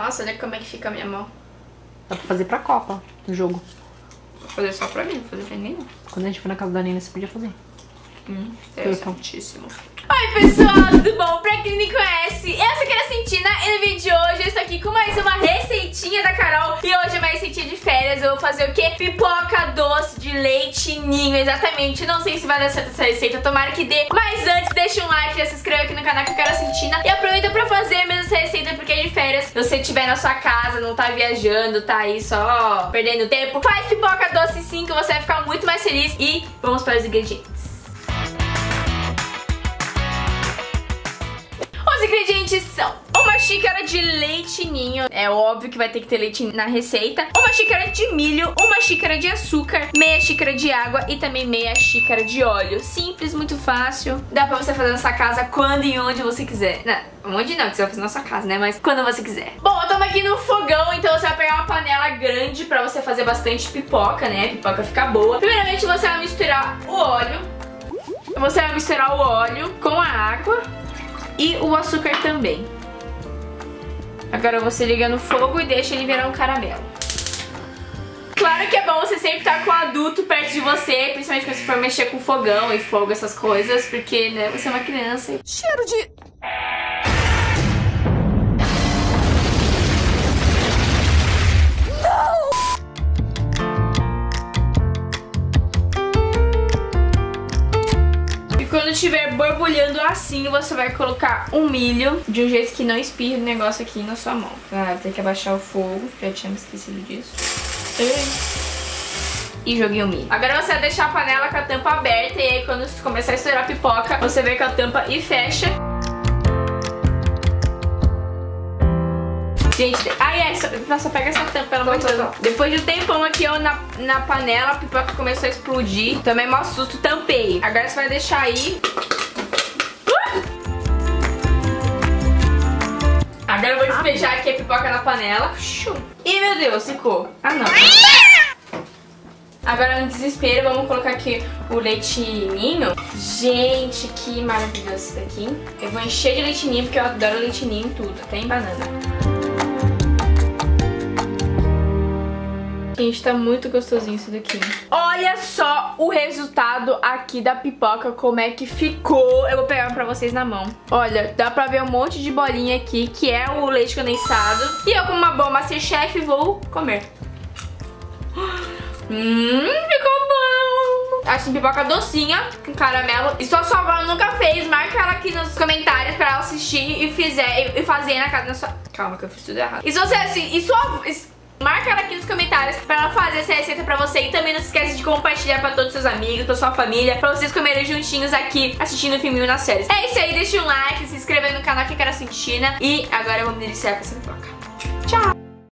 Nossa, olha como é que fica a minha mão. Dá pra fazer pra Copa, no jogo. Vou fazer só pra mim, não vou fazer pra ninguém. Quando a gente for na casa da Nina, você podia fazer. Hum, interessantíssimo. Oi pessoal, tudo bom? Pra férias, eu vou fazer o quê? Pipoca doce de leite ninho, exatamente. Não sei se vai dar certo essa receita, tomara que dê. Mas antes, deixa um like, já se inscreve aqui no canal que eu quero Sentina E aproveita pra fazer mesmo essa receita porque é de férias. Se você estiver na sua casa, não tá viajando, tá aí só perdendo tempo Faz pipoca doce sim que você vai ficar muito mais feliz. E vamos para os ingredientes. Os ingredientes são xícara de leite ninho, é óbvio que vai ter que ter leite na receita, uma xícara de milho, uma xícara de açúcar, meia xícara de água e também meia xícara de óleo. Simples, muito fácil, dá pra você fazer na sua casa quando e onde você quiser. Não, onde não, que você vai fazer na sua casa, né? Mas quando você quiser. Bom, eu tô aqui no fogão, então você vai pegar uma panela grande pra você fazer bastante pipoca, né? A pipoca fica boa. Primeiramente você vai misturar o óleo, você vai misturar o óleo com a água e o açúcar também. Agora você liga no fogo e deixa ele virar um caramelo. Claro que é bom você sempre estar com um adulto perto de você, principalmente quando você for mexer com fogão e fogo, essas coisas, porque, né, você é uma criança e... Cheiro de... quando estiver borbulhando assim, você vai colocar um milho de um jeito que não espirre o negócio aqui na sua mão. Ah, tem que abaixar o fogo, já tinha me esquecido disso. E joguei o milho. Agora você vai deixar a panela com a tampa aberta e aí quando começar a estourar a pipoca, você vem com a tampa e fecha. Gente, ai, é, só, só pega essa tampa, pelo amor de Deus. Depois de um tempão aqui, ó, na, na panela, a pipoca começou a explodir. Também mó susto, tampei. Agora você vai deixar aí. Uh! Agora eu vou despejar aqui a pipoca na panela. Ih, meu Deus, ficou. Ah, não. Agora no desespero, vamos colocar aqui o leitinho. Gente, que maravilhoso isso daqui. Eu vou encher de leitinho, porque eu adoro leitinho em tudo, até em banana. Gente, tá muito gostosinho isso daqui. Olha só o resultado aqui da pipoca, como é que ficou. Eu vou pegar pra vocês na mão. Olha, dá pra ver um monte de bolinha aqui, que é o leite condensado. E eu, como uma boa Masterchef, vou comer. Hum, ficou bom. Assim, pipoca docinha, com caramelo. E a sua avó nunca fez, marca ela aqui nos comentários pra ela assistir e, fizer, e fazer na casa da sua... Calma que eu fiz tudo errado. E se você, assim, e sua... Marca ela aqui nos comentários pra ela fazer essa receita pra você. E também não se esquece de compartilhar pra todos os seus amigos, pra sua família, pra vocês comerem juntinhos aqui, assistindo o filminho nas séries. É isso aí, deixa um like, se inscreva no canal que eu quero assistir. E agora eu vou me deliciar com essa.